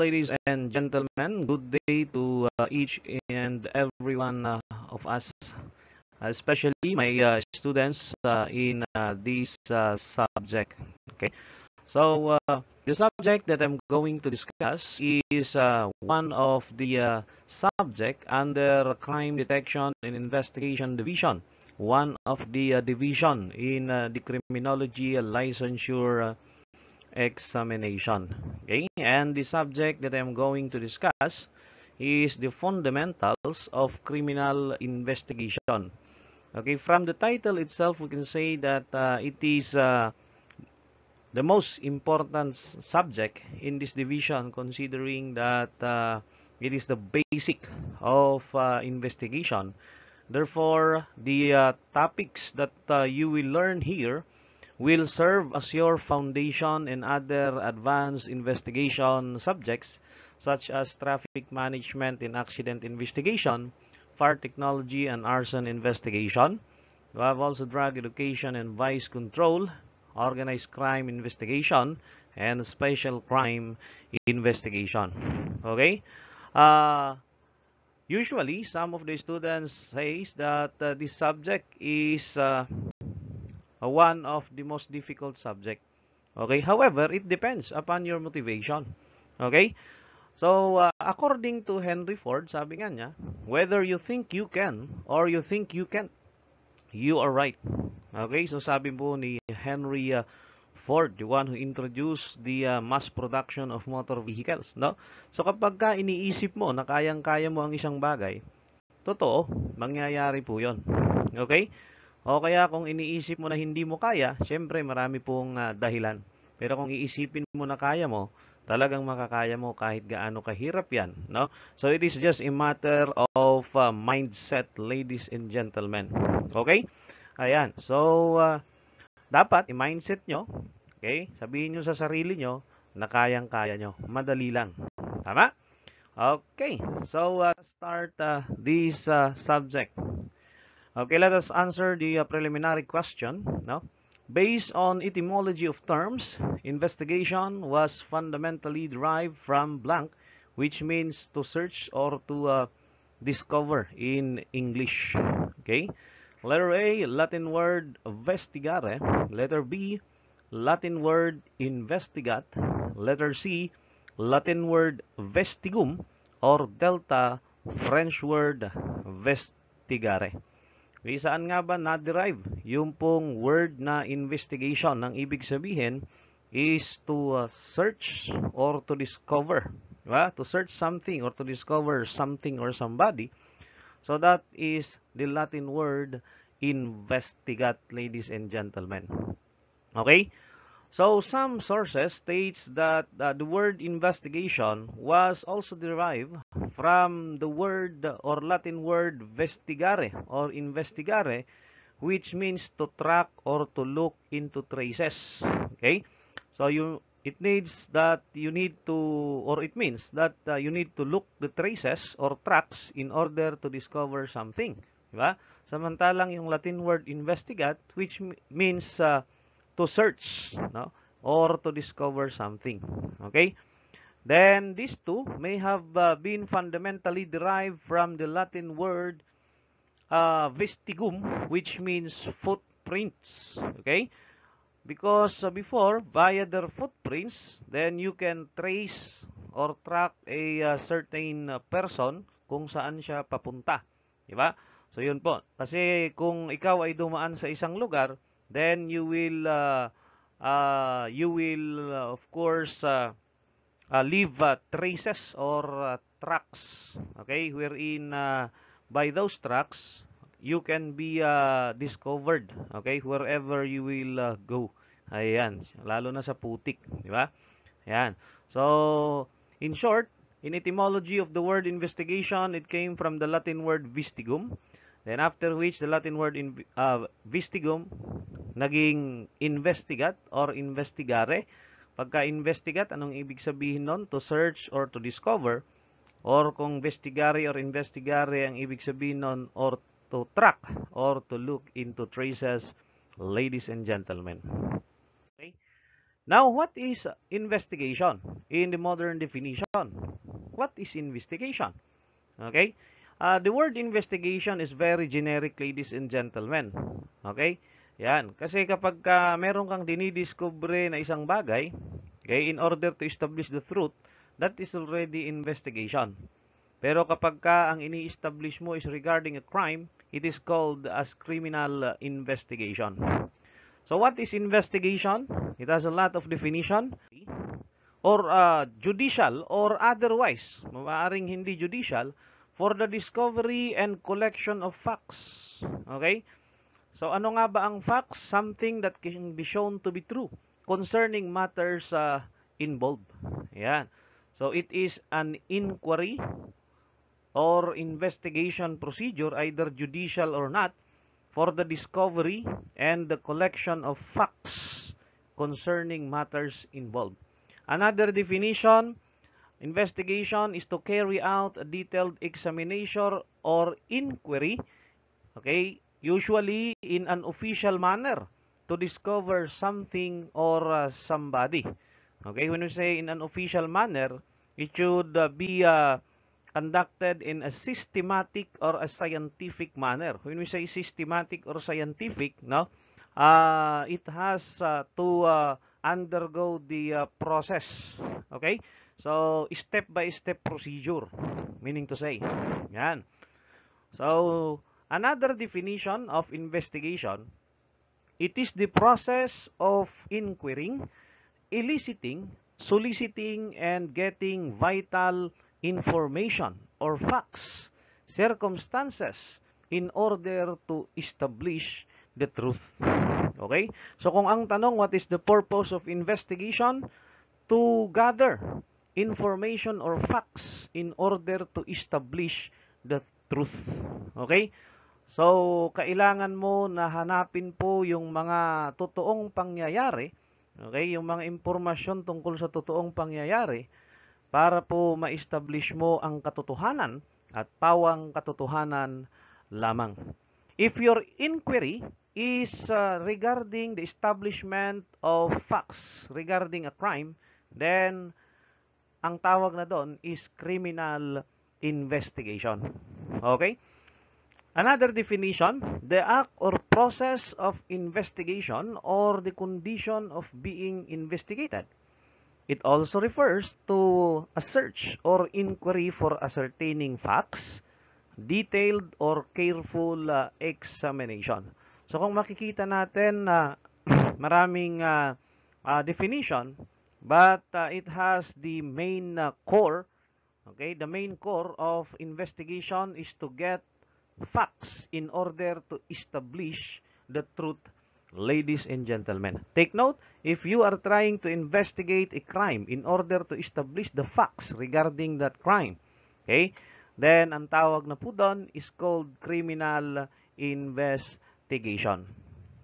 ladies and gentlemen. Good day to uh, each and every one uh, of us, especially my uh, students uh, in uh, this uh, subject. Okay, so the subject that I'm going to discuss is one of the subject under Crime Detection and Investigation Division, one of the division in the Criminology Licensure examination. Okay, and the subject that I'm going to discuss is the fundamentals of criminal investigation. Okay, from the title itself, we can say that uh, it is uh, the most important subject in this division, considering that uh, it is the basic of uh, investigation. Therefore, the uh, topics that uh, you will learn here will serve as your foundation in other advanced investigation subjects such as traffic management in accident investigation, fire technology and arson investigation. We have also drug education and vice control, organized crime investigation, and special crime investigation. Okay? Uh, usually, some of the students says that uh, this subject is uh, one of the most difficult subject. Okay? However, it depends upon your motivation. Okay? So, uh, according to Henry Ford, sabi nga niya, whether you think you can or you think you can't, you are right. Okay? So, sabi po ni Henry uh, Ford, the one who introduced the uh, mass production of motor vehicles, no? So, kapag ka iniisip mo na kayang-kaya mo ang isang bagay, totoo, mangyayari po 'yon. Okay? O kaya kung iniisip mo na hindi mo kaya, syempre marami pong ah, dahilan. Pero kung iisipin mo na kaya mo, talagang makakaya mo kahit gaano kahirap yan. No? So it is just a matter of ah, mindset, ladies and gentlemen. Okay? Ayan. So, ah, dapat i-mindset nyo, okay? Sabihin nyo sa sarili nyo na kayang-kaya nyo. Madali lang. Tama? Okay. So, uh, start uh, this uh, subject. Okay, let us answer the uh, preliminary question. No? Based on etymology of terms, investigation was fundamentally derived from blank, which means to search or to uh, discover in English. Okay? Letter A, Latin word vestigare. Letter B, Latin word investigat. Letter C, Latin word vestigum. Or Delta, French word vestigare. Okay, saan nga ba na-derive yung pong word na investigation? Ang ibig sabihin is to uh, search or to discover. Diba? To search something or to discover something or somebody. So that is the Latin word investigat, ladies and gentlemen. Okay? So some sources states that uh, the word investigation was also derived from the word or Latin word vestigare or investigare which means to track or to look into traces. Okay? So you it needs that you need to or it means that uh, you need to look the traces or tracks in order to discover something, di ba? Samantalang yung Latin word investigat which means uh, to search, no? Or to discover something. Okay? Then these two may have uh, been fundamentally derived from the Latin word uh, vestigum, which means footprints. Okay? Because uh, before, via their footprints, then you can trace or track a uh, certain uh, person kung saan siya papunta. Di ba? So yun po. Kasi kung ikaw ay dumaan sa isang lugar, then you will uh, uh, you will uh, of course leave traces or tracks okay? Wherein by those tracks you can be uh, discovered okay? Wherever you will uh, go. Ayan lalo na sa putik di ba? Ayan. So in short in etymology of the word investigation it came from the latin word vistigum. Then after which the Latin word in, uh, naging investigat or investigare. Pagka investigat, anong ibig sabihin nun? To search or to discover. Or kung investigare or investigare ang ibig sabihin nun or to track or to look into traces, ladies and gentlemen. Okay? Now, what is investigation in the modern definition? What is investigation? Okay? Uh, the word investigation is very generic, ladies and gentlemen. Okay? Yan. Kasi kapag uh, meron kang dinidiscover na isang bagay, okay, in order to establish the truth, that is already investigation. Pero kapag ka ang ini-establish mo is regarding a crime, it is called as criminal investigation. So what is investigation? It has a lot of definition or uh, judicial or otherwise, maaaring hindi judicial, for the discovery and collection of facts. Okay? So ano nga ba ang facts? Something that can be shown to be true concerning matters uh, involved. Yan. So it is an inquiry or investigation procedure, either judicial or not, for the discovery and the collection of facts concerning matters involved. Another definition, investigation is to carry out a detailed examination or inquiry, okay, usually in an official manner to discover something or uh, somebody. Okay, when we say in an official manner, it should uh, be uh, conducted in a systematic or a scientific manner. When we say systematic or scientific, no, uh, it has uh, to uh, undergo the uh, process. Okay? So, step by step procedure, meaning to say. Yan. So, another definition of investigation, it is the process of inquiring, eliciting, soliciting, and getting vital information or facts, circumstances in order to establish the truth. Okay? So kung ang tanong, what is the purpose of investigation? To gather information or facts in order to establish the truth. Okay? So, kailangan mo na hanapin po yung mga totoong pangyayari, okay, yung mga impormasyon tungkol sa totoong pangyayari para po ma-establish mo ang katotohanan at pawang katotohanan lamang. If your inquiry is uh, regarding the establishment of facts regarding a crime, then ang tawag na doon is criminal investigation. Okay? Another definition, the act or process of investigation or the condition of being investigated. It also refers to a search or inquiry for ascertaining facts, detailed or careful uh, examination. So kung makikita natin na uh, maraming uh, uh, definition, but uh, it has the main uh, core, okay, the main core of investigation is to get facts in order to establish the truth Ladies and gentlemen, take note, if you are trying to investigate a crime in order to establish the facts regarding that crime, okay, then ang tawag na po doon is called criminal investigation.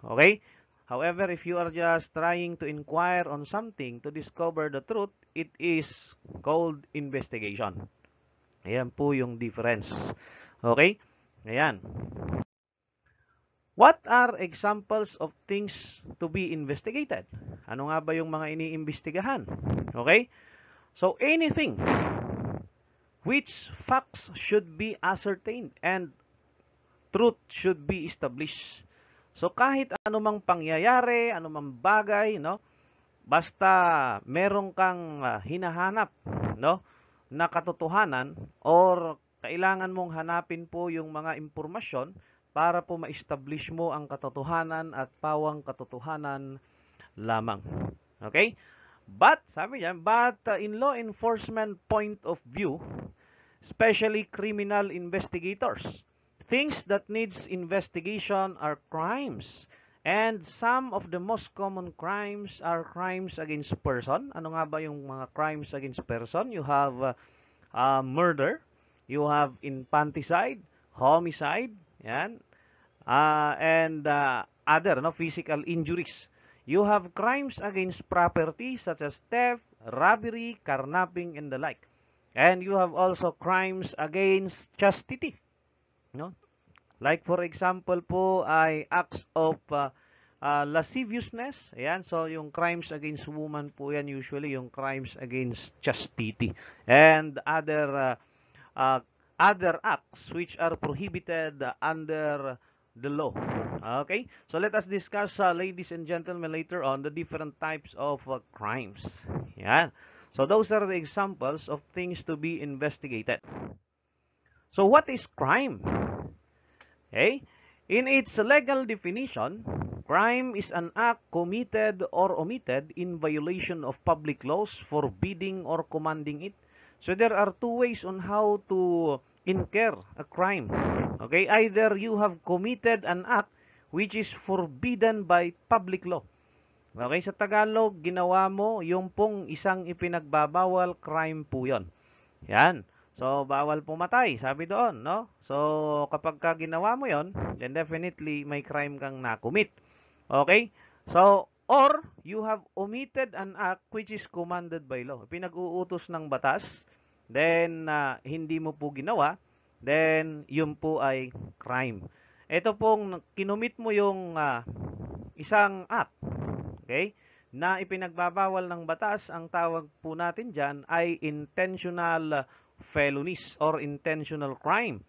Okay? However, if you are just trying to inquire on something to discover the truth, it is called investigation. Ayan po yung difference. Okay? Ayan. What are examples of things to be investigated? Ano nga ba yung mga iniimbestigahan? Okay? So, anything which facts should be ascertained and truth should be established. So, kahit anumang pangyayari, anumang bagay, no? Basta meron kang uh, hinahanap, no? Na katotohanan or kailangan mong hanapin po yung mga impormasyon para po ma-establish mo ang katotohanan at pawang katotohanan lamang. Okay? But, sabi niya, but uh, in law enforcement point of view, especially criminal investigators, things that needs investigation are crimes. And some of the most common crimes are crimes against person. Ano nga ba yung mga crimes against person? You have uh, uh, murder, you have infanticide, homicide, yan, uh, and uh, other no physical injuries. You have crimes against property such as theft, robbery, carnapping, and the like. And you have also crimes against chastity. No? Like for example po ay acts of uh, uh, lasciviousness. Ayan, so yung crimes against woman po yan usually yung crimes against chastity. And other uh, uh, other acts which are prohibited under the law. Okay? So let us discuss, uh, ladies and gentlemen, later on the different types of uh, crimes. Yeah, So those are the examples of things to be investigated. So what is crime? Okay? In its legal definition, crime is an act committed or omitted in violation of public laws forbidding or commanding it. So there are two ways on how to incur a crime. Okay, either you have committed an act which is forbidden by public law. Okay, sa Tagalog, ginawa mo yung pong isang ipinagbabawal crime po yon. Yan. So, bawal pumatay, sabi doon, no? So, kapag ka ginawa mo yon, then definitely may crime kang nakumit. Okay? So, or you have omitted an act which is commanded by law. Pinag-uutos ng batas, then uh, hindi mo po ginawa, then yun po ay crime. Ito pong kinumit mo yung uh, isang act, okay? Na ipinagbabawal ng batas, ang tawag po natin diyan ay intentional felonies or intentional crime.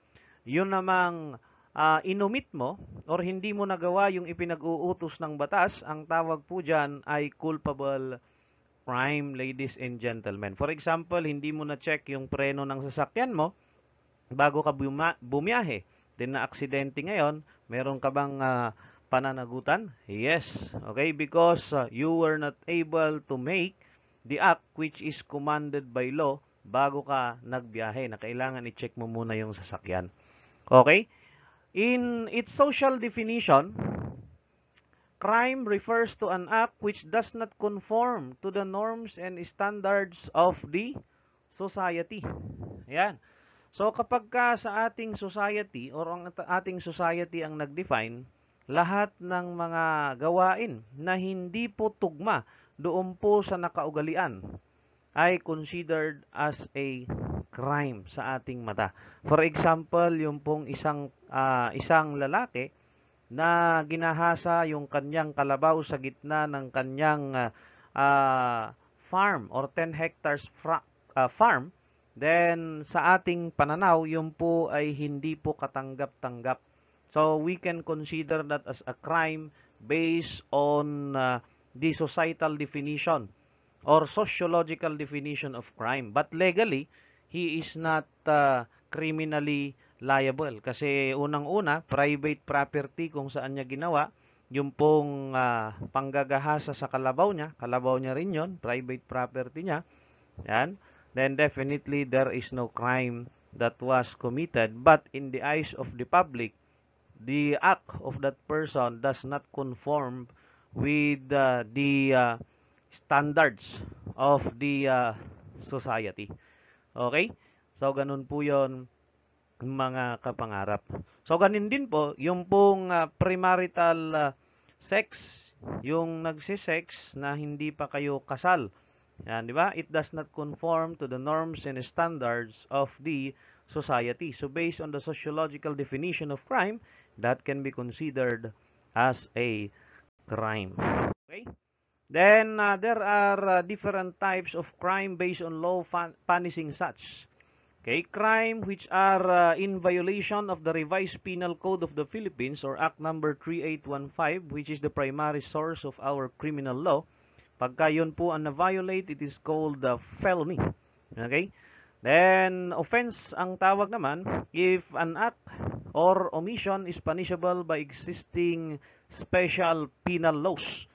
Yun namang uh, inumit mo or hindi mo nagawa yung ipinag-uutos ng batas, ang tawag po dyan ay culpable crime, ladies and gentlemen. For example, hindi mo na-check yung preno ng sasakyan mo bago ka bumiyahe. Then na aksidente ngayon, meron ka bang uh, pananagutan? Yes. Okay, because uh, you were not able to make the act which is commanded by law bago ka nagbiyahe na kailangan i-check mo muna yung sasakyan. Okay? In its social definition, crime refers to an act which does not conform to the norms and standards of the society. Ayan. So kapag ka sa ating society or ang ating society ang nag-define, lahat ng mga gawain na hindi po tugma doon po sa nakaugalian ay considered as a crime sa ating mata. For example, yung pong isang uh, isang lalaki na ginahasa yung kanyang kalabaw sa gitna ng kanyang uh, uh, farm or 10 hectares fra- uh, farm, then sa ating pananaw, yun po ay hindi po katanggap-tanggap. So we can consider that as a crime based on uh, the societal definition or sociological definition of crime. But legally, he is not uh, criminally liable. Kasi unang-una, private property kung saan niya ginawa, yung pong uh, panggagahasa sa kalabaw niya, kalabaw niya rin yon, private property niya, yan, then definitely there is no crime that was committed. But in the eyes of the public, the act of that person does not conform with uh, the uh, standards of the uh, society. Okay? So, ganun po yon mga kapangarap. So, ganun din po, yung pong uh, premarital uh, sex, yung nagsisex na hindi pa kayo kasal. Yan, di ba? It does not conform to the norms and standards of the society. So, based on the sociological definition of crime, that can be considered as a crime. Okay? Then uh, there are uh, different types of crime based on law punishing such. Okay, crime which are uh, in violation of the revised penal code of the Philippines or Act number 3815 which is the primary source of our criminal law. Pagka yun po ang na-violate, it is called uh, felony. Okay? Then, offense ang tawag naman if an act or omission is punishable by existing special penal laws.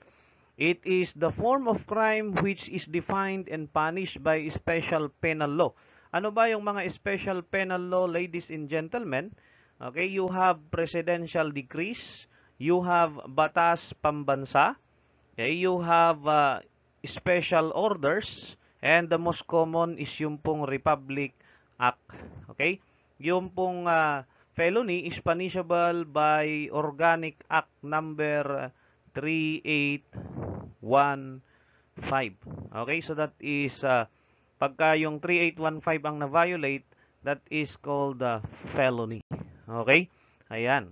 It is the form of crime which is defined and punished by special penal law. Ano ba yung mga special penal law, ladies and gentlemen? Okay, you have presidential decrees, you have batas pambansa, okay, you have uh, special orders, and the most common is yung pong Republic Act. Okay? Yung pong uh, felony is punishable by Organic Act number 3815. Okay, so that is uh, pagka yung 3815 ang na-violate, that is called uh, felony. Okay? Ayan.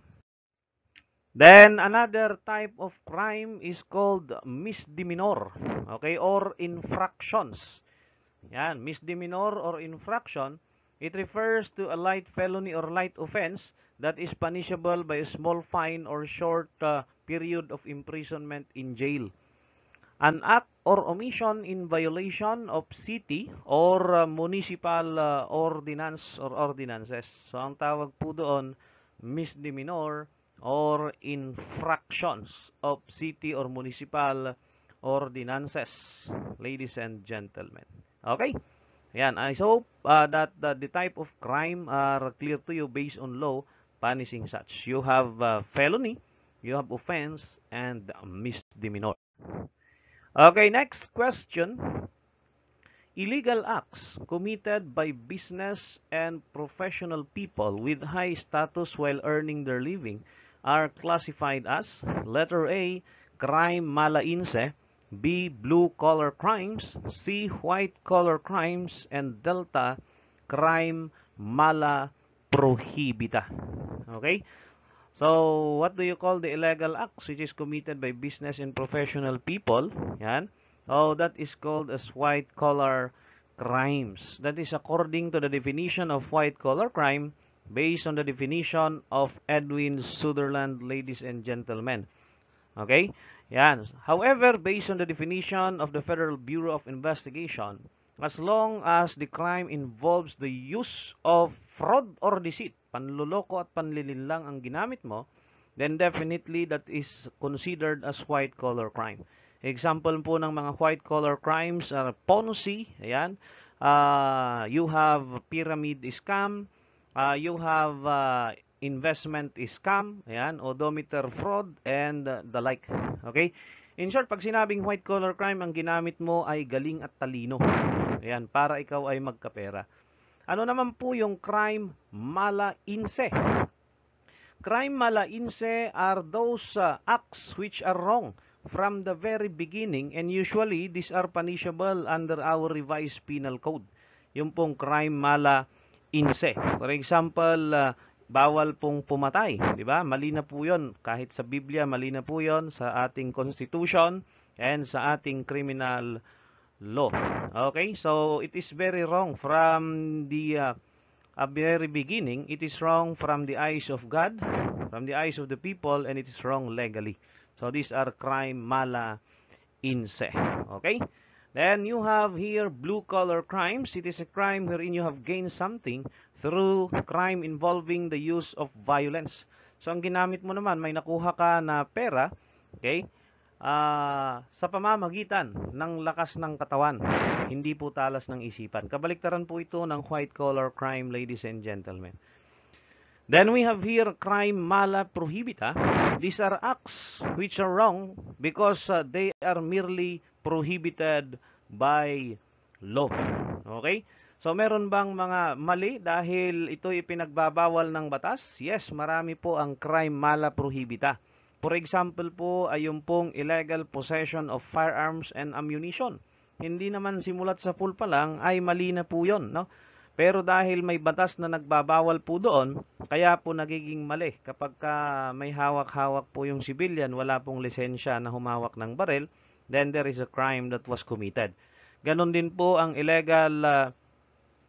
Then another type of crime is called misdemeanor, okay, or infractions. Yan, misdemeanor or infraction, it refers to a light felony or light offense that is punishable by a small fine or short uh, period of imprisonment in jail. An act or omission in violation of city or uh, municipal uh, ordinance or ordinances. So ang tawag po doon misdemeanor or infractions of city or municipal ordinances, ladies and gentlemen. Okay? Yan, I hope uh, that uh, the type of crime are clear to you based on law punishing such. You have uh, felony, you have offense, and misdemeanor. Okay, next question. Illegal acts committed by business and professional people with high status while earning their living are classified as letter A, crime mala inse, B, blue-collar crimes, C, white-collar crimes, and delta, crime mala prohibita. Okay? So, what do you call the illegal acts which is committed by business and professional people? Yan. Oh, that is called as white-collar crimes. That is according to the definition of white-collar crime based on the definition of Edwin Sutherland, ladies and gentlemen. Okay? Yan. However, based on the definition of the Federal Bureau of Investigation, as long as the crime involves the use of fraud or deceit, panluloko at panlilinlang ang ginamit mo, then definitely that is considered as white-collar crime. Example po ng mga white-collar crimes are Ponzi, ayan, uh, you have pyramid scam, uh, you have uh, investment scam, ayan, odometer fraud, and uh, the like. Okay? In short, pag sinabing white collar crime, ang ginamit mo ay galing at talino. Ayan, para ikaw ay magkapera. Ano naman po yung crime mala inse? Crime mala inse are those uh, acts which are wrong from the very beginning and usually these are punishable under our revised penal code. Yung pong crime mala inse. For example, uh, bawal pong pumatay, di ba? Mali na po 'yon kahit sa Biblia, mali na po 'yon sa ating constitution and sa ating criminal law. Okay? So it is very wrong from the uh, very beginning, it is wrong from the eyes of God, from the eyes of the people and it is wrong legally. So these are crime mala inse. Okay? Then you have here blue collar crimes. It is a crime wherein you have gained something through crime involving the use of violence. So, ang ginamit mo naman, may nakuha ka na pera, okay, uh, sa pamamagitan ng lakas ng katawan, hindi po talas ng isipan. Kabaliktaran po ito ng white-collar crime, ladies and gentlemen. Then we have here crime mala prohibita. These are acts which are wrong because uh, they are merely prohibited by law. Okay? So meron bang mga mali dahil ito ipinagbabawal ng batas? Yes, marami po ang crime mala prohibita. For example po ay yung pong illegal possession of firearms and ammunition. Hindi naman simulat sa full pa lang ay mali na po yon, no? Pero dahil may batas na nagbabawal po doon, kaya po nagiging mali. Kapag ka may hawak-hawak po yung civilian, wala pong lisensya na humawak ng baril, then there is a crime that was committed. Ganon din po ang illegal uh,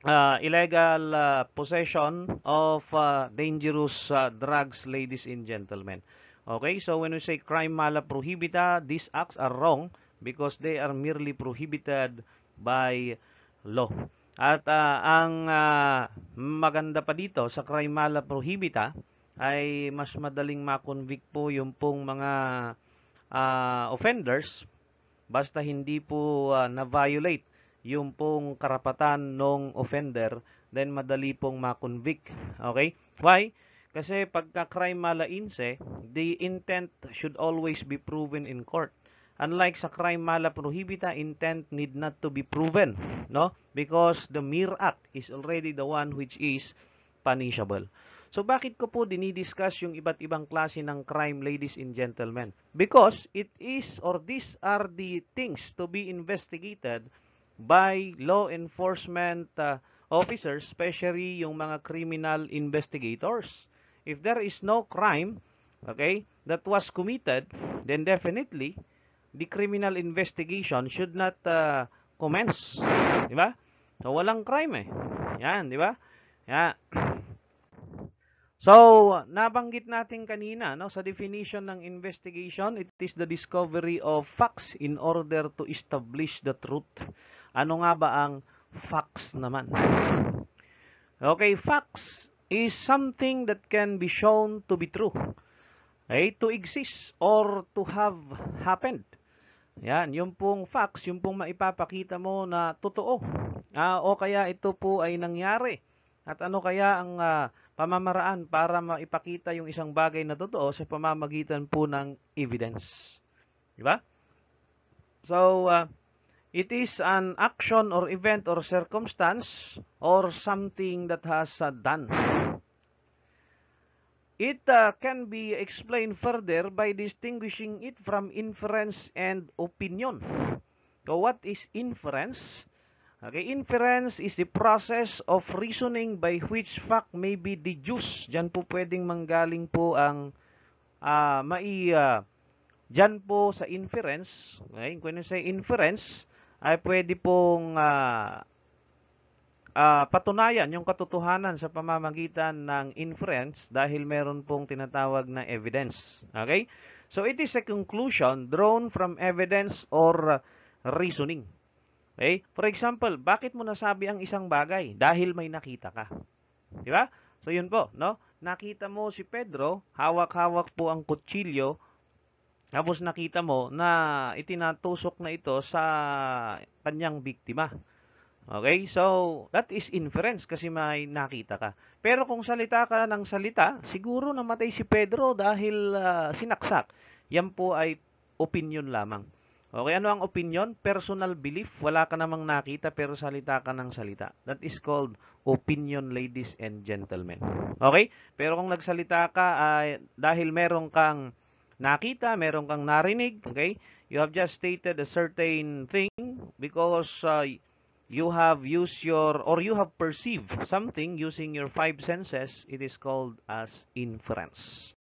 uh, illegal uh, possession of uh, dangerous uh, drugs, ladies and gentlemen. Okay, so when we say crime mala prohibita, these acts are wrong because they are merely prohibited by law. At uh, ang uh, maganda pa dito sa crime mala prohibita ay mas madaling makonvict po yung pong mga uh, offenders basta hindi po uh, na-violate yung pong karapatan ng offender, then madali pong makonvict. Okay? Why? Kasi pagka crime mala inse, the intent should always be proven in court. Unlike sa crime mala prohibita, intent need not to be proven, no? Because the mere act is already the one which is punishable. So bakit ko po dinidiscuss yung iba't ibang klase ng crime, ladies and gentlemen? Because it is or these are the things to be investigated by law enforcement uh, officers, especially yung mga criminal investigators. If there is no crime, okay, that was committed, then definitely the criminal investigation should not uh, commence. Di ba? So, walang crime eh. Yan, di ba? Yan. So, nabanggit natin kanina no, sa definition ng investigation, it is the discovery of facts in order to establish the truth. Ano nga ba ang facts naman? Okay, facts is something that can be shown to be true. Okay, to exist or to have happened. Yan, yung pong facts, yung pong maipapakita mo na totoo. Ah, o kaya ito po ay nangyari. At ano kaya ang uh, pamamaraan para maipakita yung isang bagay na totoo sa pamamagitan po ng evidence. Di ba? So, uh, it is an action or event or circumstance or something that has uh, done. It uh, can be explained further by distinguishing it from inference and opinion. So what is inference? Okay, inference is the process of reasoning by which fact may be deduced. Diyan po pwedeng manggaling po ang uh, mai uh, diyan po sa inference, okay? When you say inference, ay pwede pong uh, uh, patunayan yung katotohanan sa pamamagitan ng inference dahil meron pong tinatawag na evidence. Okay? So it is a conclusion drawn from evidence or reasoning. Okay? For example, bakit mo nasabi ang isang bagay? Dahil may nakita ka. Di ba? So yun po, no? Nakita mo si Pedro, hawak-hawak po ang kutsilyo, tapos nakita mo na itinatusok na ito sa kanyang biktima. Okay? So, that is inference kasi may nakita ka. Pero kung salita ka ng salita, siguro namatay si Pedro dahil uh, sinaksak. Yan po ay opinion lamang. Okay, ano ang opinion? Personal belief. Wala ka namang nakita pero salita ka ng salita. That is called opinion, ladies and gentlemen. Okay? Pero kung nagsalita ka uh, dahil meron kang nakita, meron kang narinig, okay? You have just stated a certain thing because uh, you have used your or you have perceived something using your five senses. It is called as inference.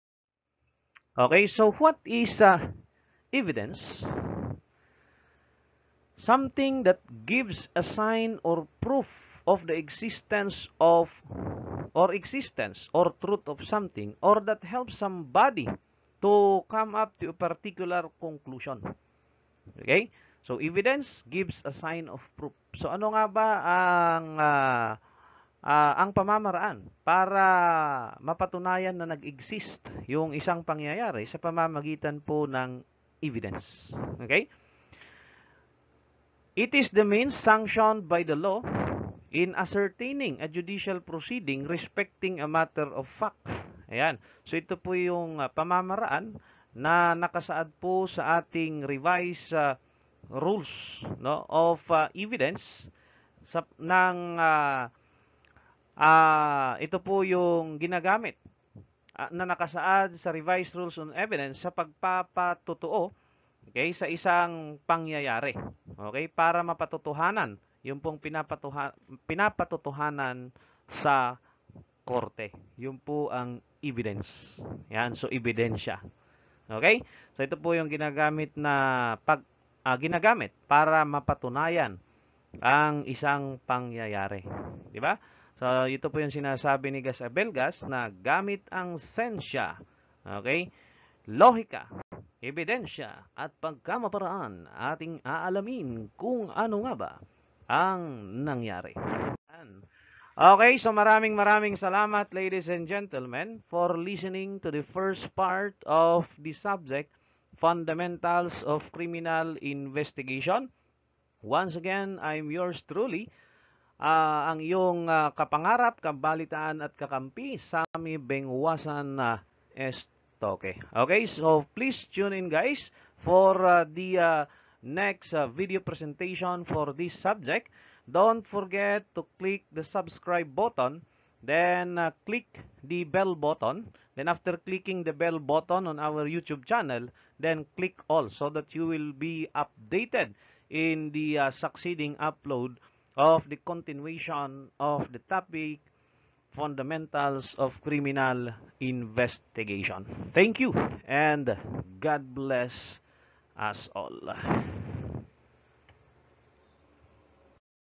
Okay, so what is uh, evidence? something that gives a sign or proof of the existence of or existence or truth of something or that helps somebody to come up to a particular conclusion. Okay? So evidence gives a sign of proof. So ano nga ba ang uh, uh, ang pamamaraan para mapatunayan na nag-exist yung isang pangyayari sa pamamagitan po ng evidence. Okay? It is the means sanctioned by the law in ascertaining a judicial proceeding respecting a matter of fact. Ayan. So ito po yung uh, pamamaraan na nakasaad po sa ating revised uh, rules no of uh, evidence sa ng uh, uh, ito po yung ginagamit uh, na nakasaad sa revised rules on evidence sa pagpapatotoo Okay, sa isang pangyayari. Okay, para mapatotohanan yung pong pinapatotohanan sa korte. Yung po ang evidence. Yan, so ebidensya. Okay? So ito po yung ginagamit na pag uh, ginagamit para mapatunayan ang isang pangyayari. 'Di ba? So ito po yung sinasabi ni Gas Abelgas na gamit ang sensya. Okay? Lohika ebidensya at pagkamaparaan ating aalamin kung ano nga ba ang nangyari. Okay, so maraming maraming salamat ladies and gentlemen for listening to the first part of the subject Fundamentals of Criminal Investigation. Once again, I'm yours truly, uh, ang iyong uh, kapangarap, kabalitaan at kakampi, Sami Bengwasan uh, Est Okay. Okay, so please tune in guys for uh, the uh, next uh, video presentation for this subject. Don't forget to click the subscribe button, then uh, click the bell button. Then after clicking the bell button on our YouTube channel, then click all so that you will be updated in the uh, succeeding upload of the continuation of the topic fundamentals of criminal investigation. Thank you and God bless us all.